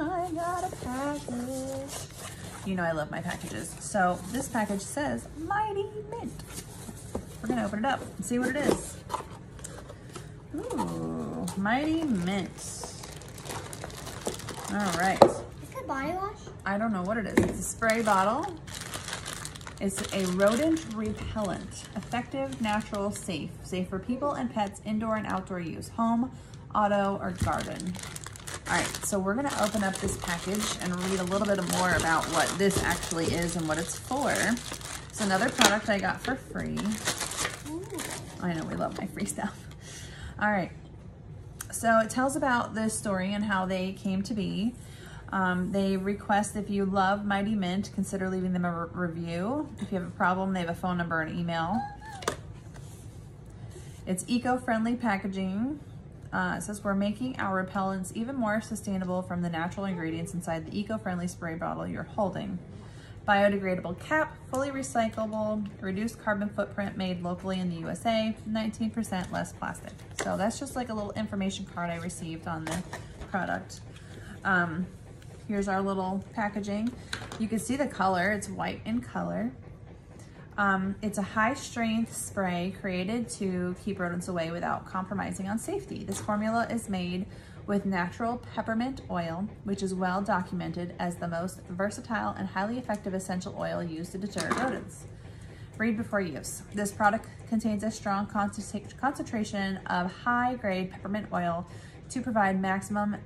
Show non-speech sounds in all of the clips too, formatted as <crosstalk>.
I got a package. You know I love my packages. So this package says Mighty Mint. We're gonna open it up and see what it is. Ooh, Mighty Mint. All right. Is it body wash? I don't know what it is. It's a spray bottle. It's a rodent repellent. Effective, natural, safe. Safe for people and pets, indoor and outdoor use. Home, auto, or garden. All right, so we're gonna open up this package and read a little bit more about what this actually is and what it's for. It's another product I got for free. I know we love my free stuff. All right, so it tells about this story and how they came to be. Um, they request if you love Mighty Mint, consider leaving them a re review. If you have a problem, they have a phone number and email. It's eco-friendly packaging. Uh, it says we're making our repellents even more sustainable from the natural ingredients inside the eco-friendly spray bottle you're holding. Biodegradable cap, fully recyclable, reduced carbon footprint made locally in the USA, 19% less plastic. So that's just like a little information card I received on the product. Um, Here's our little packaging. You can see the color, it's white in color. Um, it's a high strength spray created to keep rodents away without compromising on safety. This formula is made with natural peppermint oil, which is well documented as the most versatile and highly effective essential oil used to deter rodents. Read before use. This product contains a strong concentration of high grade peppermint oil to provide maximum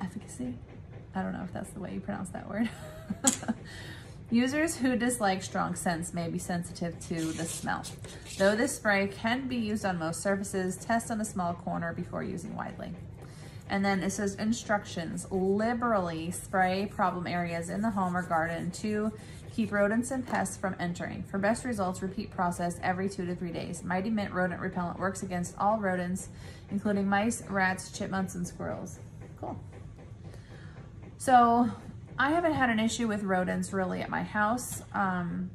efficacy. I don't know if that's the way you pronounce that word. <laughs> Users who dislike strong scents may be sensitive to the smell. Though this spray can be used on most surfaces, test on a small corner before using widely. And then it says instructions, liberally spray problem areas in the home or garden to keep rodents and pests from entering. For best results, repeat process every two to three days. Mighty Mint Rodent Repellent works against all rodents, including mice, rats, chipmunks, and squirrels. Cool. So I haven't had an issue with rodents really at my house, um,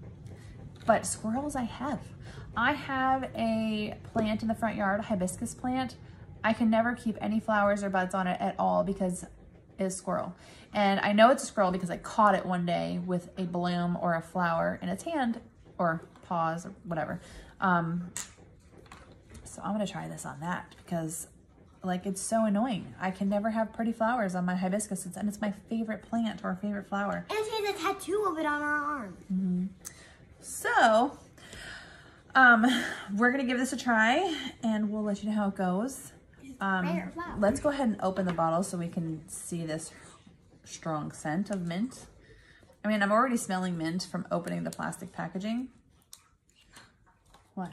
but squirrels I have. I have a plant in the front yard, a hibiscus plant. I can never keep any flowers or buds on it at all because it's a squirrel. And I know it's a squirrel because I caught it one day with a bloom or a flower in its hand or paws or whatever. Um, so I'm gonna try this on that because like it's so annoying. I can never have pretty flowers on my hibiscus and it's my favorite plant or favorite flower. And she has a tattoo of it on her arm. Mm -hmm. So, um, we're gonna give this a try and we'll let you know how it goes. Um, let's go ahead and open the bottle so we can see this strong scent of mint. I mean, I'm already smelling mint from opening the plastic packaging. What?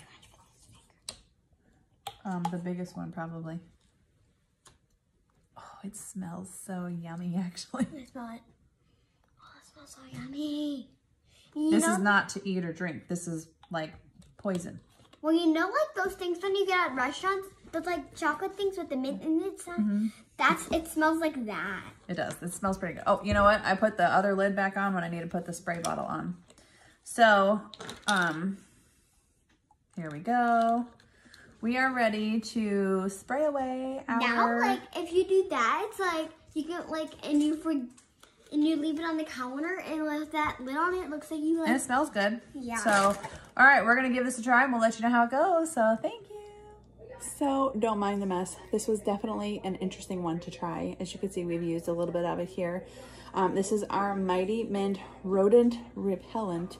Um, the biggest one probably. It smells so yummy, <laughs> actually. I smell it. Oh, it smells so yummy. You this know, is not to eat or drink. This is like poison. Well, you know like those things when you get at restaurants? Those like chocolate things with the mint in it? Mm -hmm. That's, it smells like that. It does. It smells pretty good. Oh, you know what? I put the other lid back on when I need to put the spray bottle on. So, um, here we go we are ready to spray away our... Now, like, if you do that, it's like, you can, like, and you for, and you leave it on the counter, and with that lid on it, it looks like you, like... And it smells good. Yeah. So, all right, we're going to give this a try, and we'll let you know how it goes. So, thank. So, don't mind the mess. This was definitely an interesting one to try. As you can see, we've used a little bit of it here. Um, this is our Mighty Mint Rodent Repellent.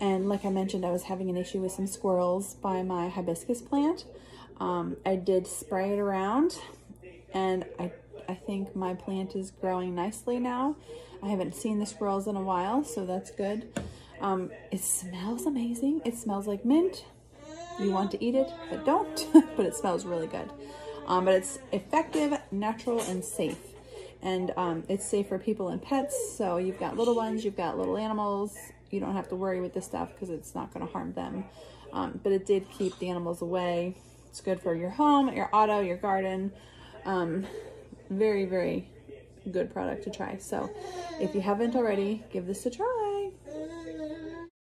And like I mentioned, I was having an issue with some squirrels by my hibiscus plant. Um, I did spray it around and I, I think my plant is growing nicely now. I haven't seen the squirrels in a while, so that's good. Um, it smells amazing. It smells like mint. You want to eat it, but don't, <laughs> but it smells really good. Um, but it's effective, natural, and safe and um, it's safe for people and pets. So you've got little ones, you've got little animals. You don't have to worry with this stuff because it's not going to harm them. Um, but it did keep the animals away. It's good for your home, your auto, your garden. Um, very, very good product to try. So if you haven't already, give this a try.